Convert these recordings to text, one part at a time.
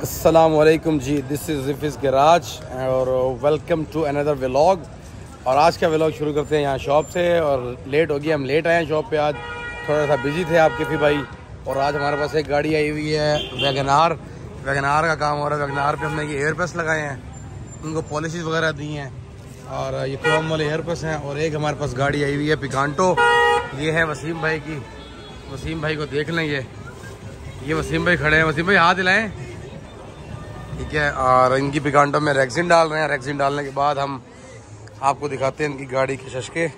असलकुम जी this is रिफिस गराज और वेलकम टू अनदर व्लॉग और आज का व्लॉग शुरू करते हैं यहाँ शॉप से, और लेट हो गया हम लेट आए हैं शॉप पे आज। थोड़ा सा बिज़ी थे आपके भी भाई। और आज हमारे पास एक गाड़ी आई हुई है वैगनार वैगनार का काम हो रहा है वैगनार पे हमने ये एयरपेस लगाए हैं। उनको पॉलिसीज़ वगैरह दी हैं। और ये क्रोम वाले एयरपेस हैं, और एक हमारे पास गाड़ी आई हुई है पिकांटो ये है वसीम भाई की। वसीम भाई को देख लें ये। ये वसीम भाई खड़े हैं। वसीम भाई हाथ दिलाएँ ठीक है, और इनकी पिकांटो में रैक्सिन डाल रहे हैं। रैक्सिन डालने के बाद हम आपको दिखाते हैं इनकी गाड़ी के शशके।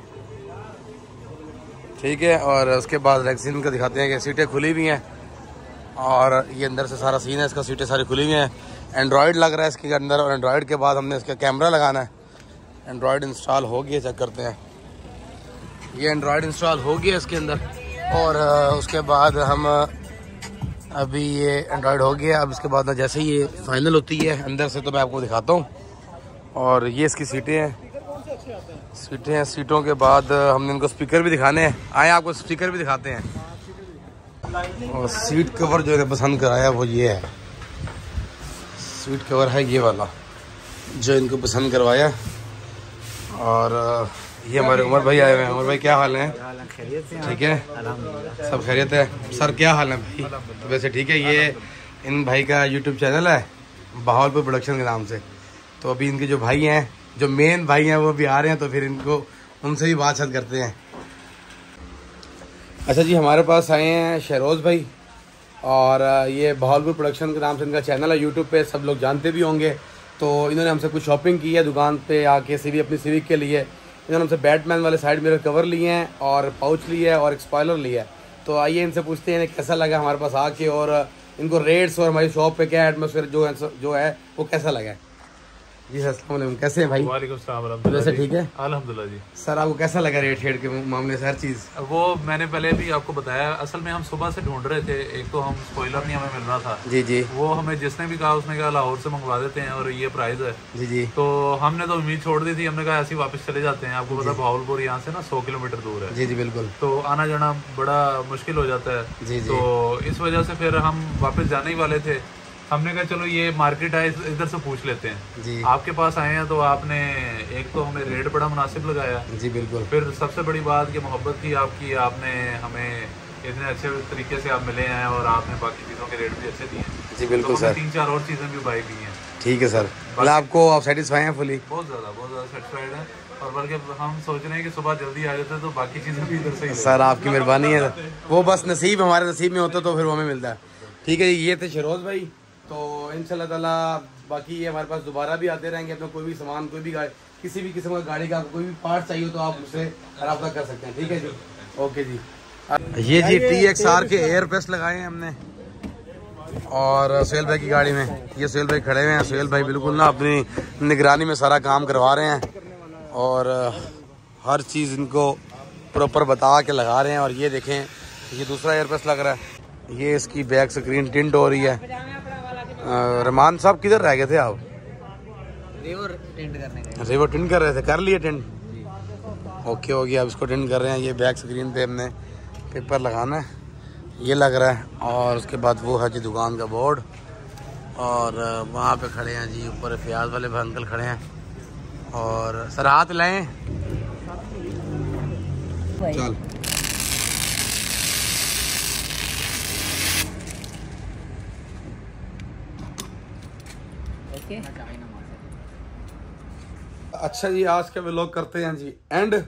ठीक है, और उसके बाद रैक्सिन का दिखाते हैं कि सीटें खुली हुई हैं, और ये अंदर से सारा सीन है, इसका सीटें सारी खुली हुई हैं। एंड्रॉयड लग रहा है इसके अंदर, और एंड्रॉयड के बाद हमने इसका कैमरा लगाना है। एंड्रॉयड इंस्टॉल हो गया चेक करते हैं। ये एंड्रॉयड इंस्टॉल हो गया इसके अंदर, और, उसके बाद हम अभी ये एंड्रॉयड हो गया, अब इसके बाद जैसे ही ये फाइनल होती है, अंदर से तो मैं आपको दिखाता हूँ। और ये इसकी सीटें हैं। सीटें हैं, सीटों के बाद हमने इनको स्पीकर भी दिखाने हैं। आए, आपको स्पीकर भी दिखाते हैं। और सीट कवर जो है पसंद कराया वो ये है। सीट कवर है ये वाला, जो इनको पसंद करवाया। और ये हमारे उमर भाई आए हुए हैं। उमर भाई, क्या हाल है? ठीक है? सब खैरियत है? सर, क्या हाल है भाई? तो वैसे ठीक है, ये इन भाई का यूट्यूब चैनल है बहावलपुर प्रोडक्शन के नाम से। तो अभी इनके जो भाई हैं, जो मेन भाई हैं, वो भी आ रहे हैं तो फिर इनको, उनसे भी बात करते हैं। अच्छा जी, हमारे पास आए हैं शहरोज़ भाई, और ये बहावलपुर प्रोडक्शन के नाम से इनका चैनल है यूट्यूब पे सब लोग जानते भी होंगे। तो इन्होंने हमसे कुछ शॉपिंग की है, दुकान पे आके सी अपनी सिविक के लिए। इन्होंने हमसे बैटमैन वाले साइड मिरर कवर लिए हैं और पाउच लिया है और एक स्पॉयलर लिया है। तो आइए इनसे पूछते हैं, इन्हें कैसा लगा हमारे पास आके और इनको रेट्स और हमारी शॉप पे क्या एटमोसफेयर जो है जो है, वो कैसा लगा? है जी सर कैसे हैं भाई? वैसे ठीक है? अलहमदुल्ला जी। सर आपको कैसा लगा रेट शेड के मामले से हर चीज़? वो मैंने पहले भी आपको बताया असल में हम सुबह से ढूंढ रहे थे एक तो हम स्पॉइलर नहीं हमें मिल रहा था। जी जी। वो हमें जिसने भी कहा उसने कहा लाहौर से मंगवा देते हैं और ये प्राइस है। जी जी। तो हमने तो उम्मीद छोड़ दी थी हमने कहा ऐसे वापस चले जाते हैं। आपको पता भावलपुर यहाँ से ना सौ किलोमीटर दूर है। जी जी बिल्कुल। तो आना जाना बड़ा मुश्किल हो जाता है। जी जी। तो इस वजह से फिर हम वापस जाने ही वाले थे। हमने कहा चलो ये मार्केट है इधर से पूछ लेते हैं. जी। आपके पास आए हैं तो आपने एक तो हमें रेट बड़ा मुनासिब लगाया। जी बिल्कुल। फिर सबसे बड़ी बात की मोहब्बत की आपकी आपने हमें इतने अच्छे तरीके से आप मिले हैं और आपने बाकी चीज़ों के रेट भी अच्छे दिए जी बिल्कुल तो सर। तीन चार और चीज़ें भी बाई की हैं। ठीक है सर। मतलब आपको आप सेटिस्फाई हैं फुली बहुत ज़्यादा बहुत ज़्यादा सेटिस्फाइड है। और बल्कि हम सोच रहे हैं कि सुबह जल्दी आ जाते तो बाकी चीज़ें भी इधर से सर आपकी मेहरबानी है। वो बस नसीब हमारे नसीब में होता तो फिर वो हमें मिलता। है ठीक है ये थे शरोज भाई। तो इन ताला बाकी ये हमारे पास दोबारा भी आते रहेंगे, अपना कोई भी सामान, कोई भी गाड़ी, किसी भी किस्म का गाड़ी का कोई भी पार्ट चाहिए तो आप उससे रबा कर सकते हैं, ठीक है जी? ओके जी। ये जी टी एक्स आर के एयर पेस्ट लगाए हैं हमने। और सुहेल भाई की गाड़ी में, ये सुहेल भाई खड़े हुए हैं। सुहेल भाई बिल्कुल ना अपनी निगरानी में सारा काम करवा रहे हैं। और हर चीज़ इनको प्रॉपर बता के लगा रहे हैं। और ये देखें, ये दूसरा एयरपेस लग रहा है। ये इसकी बैक स्क्रीन टिंट हो रही है। रहमान साहब किधर रह गए थे आप? रिवर टेंट करने रिवर टिंट कर रहे थे कर लिए टेंट ओके हो गया अब इसको टेंट कर रहे हैं ये बैक स्क्रीन पे हमने पेपर लगाना है ये लग रहा है और उसके बाद वो है जी दुकान का बोर्ड और वहाँ पे खड़े हैं जी ऊपर प्याज वाले भी अंकल खड़े हैं और सर हाथ लाएँ। चल। अच्छा जी, आज का व्लॉग करते हैं जी। एंड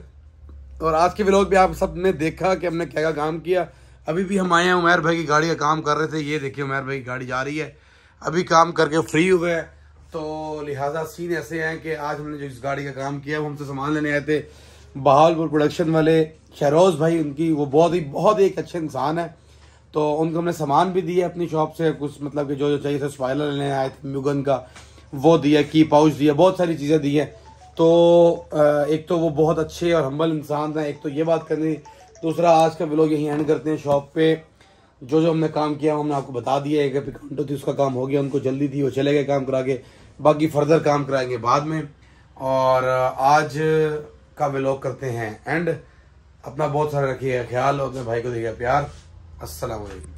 और आज के व्लॉग भी आप सबने देखा कि हमने क्या क्या काम किया। अभी भी हम आए हैं उमेर भाई की गाड़ी का काम कर रहे थे। ये देखिए उमेर भाई की गाड़ी जा रही है। अभी काम करके फ्री हुए हैं। तो लिहाजा सीन ऐसे हैं कि आज हमने जो इस गाड़ी का काम किया, वो हमसे सामान लेने आए थे। बहालपुर प्रोडक्शन वाले, शहरोज भाई उनकी, वो बहुत ही बहुत ही एक अच्छे इंसान है। तो उनको हमने सामान भी दिया अपनी शॉप से। कुछ मतलब कि जो जो चाहिए था स्पाइलर लेने आए थे म्यूगन का। वो दिया, की पाउच दिया, बहुत सारी चीज़ें दी हैं। तो एक तो वो बहुत अच्छे और हम्बल इंसान हैं, एक तो ये बात करनी। दूसरा, आज का लोग यहीं एंड करते हैं शॉप पे। जो जो हमने काम किया हमने आपको बता दिया। एक पिकांटो थी उसका काम हो गया, उनको जल्दी थी, वो चले गए काम करा के। बाकी फर्दर काम कराएँगे बाद में। और आज का व्लॉग करते हैं एंड अपना बहुत सारा रखिएगा ख्याल और अपने भाई को देखिएगा प्यार। अस्सलाम वालेकुम